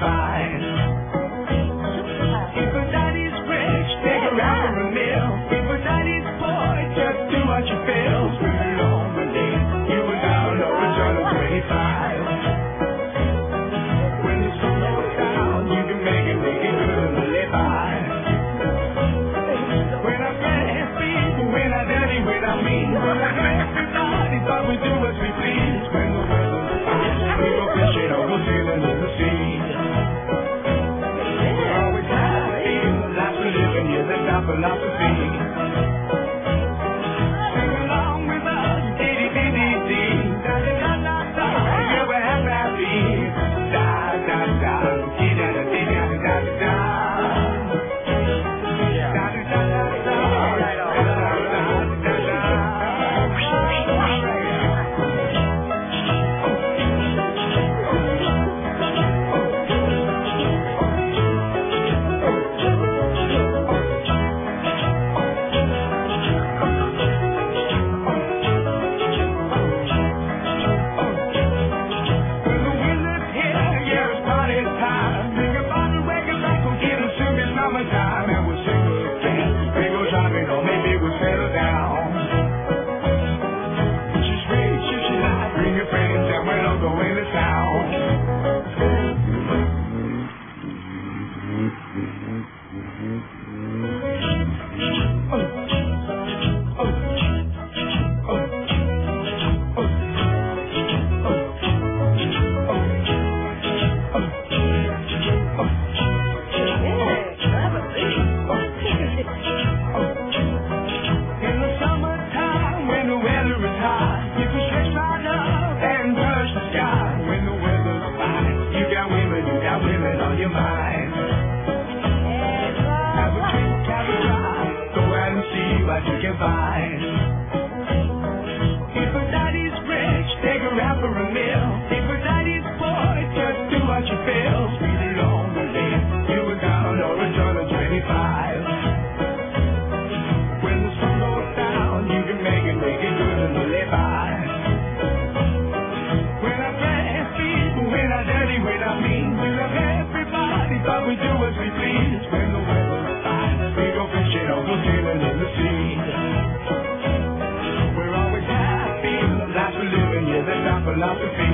by. philosophy. such a goodbye. If her daddy's rich, take her out for a meal. If her daddy's poor, just do what you feel. You or a joint of 25. When the sun goes down, you can make it, make it good and live by. When I when I dirty, when I mean, we everybody, but we do as we please. philosophy